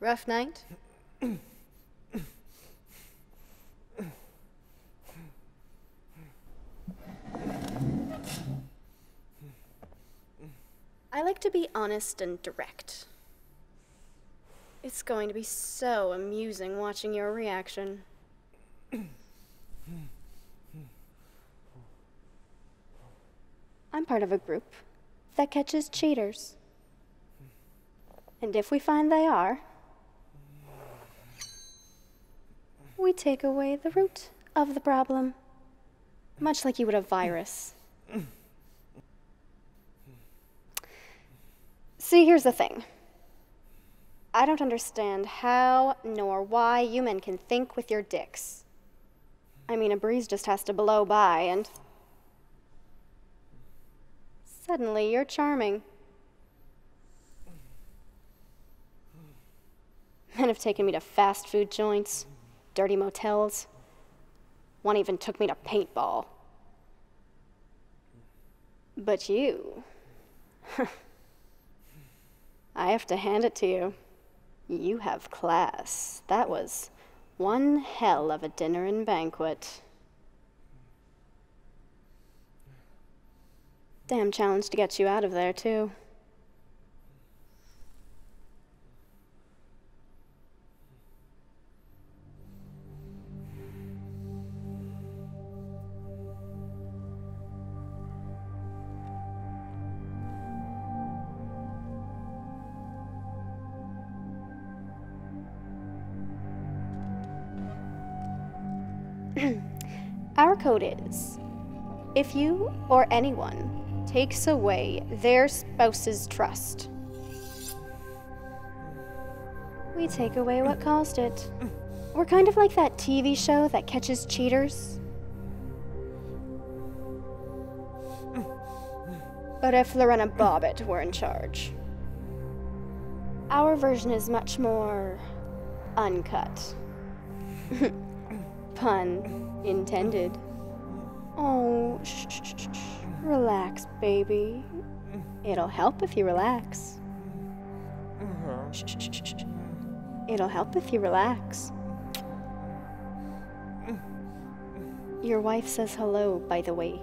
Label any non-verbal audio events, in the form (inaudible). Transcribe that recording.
Rough night? (clears throat) like to be honest and direct. It's going to be so amusing watching your reaction. I'm part of a group that catches cheaters. And if we find they are, we take away the root of the problem. Much like you would a virus. See, here's the thing. I don't understand how nor why you men can think with your dicks. I mean, a breeze just has to blow by and. Suddenly, you're charming. Men have taken me to fast food joints, dirty motels. One even took me to paintball. But you. (laughs) I have to hand it to you. You have class. That was one hell of a dinner and banquet. Damn challenge to get you out of there, too. Our code is if you or anyone takes away their spouse's trust, we take away what caused it. We're kind of like that TV show that catches cheaters. But if Lorena Bobbitt were in charge, our version is much more uncut. (laughs) Pun intended. Oh, shh, shh, shh, shh. Relax, baby. It'll help if you relax. Mm-hmm. Shh, shh, shh, shh, shh. It'll help if you relax. Mm. Your wife says hello, by the way.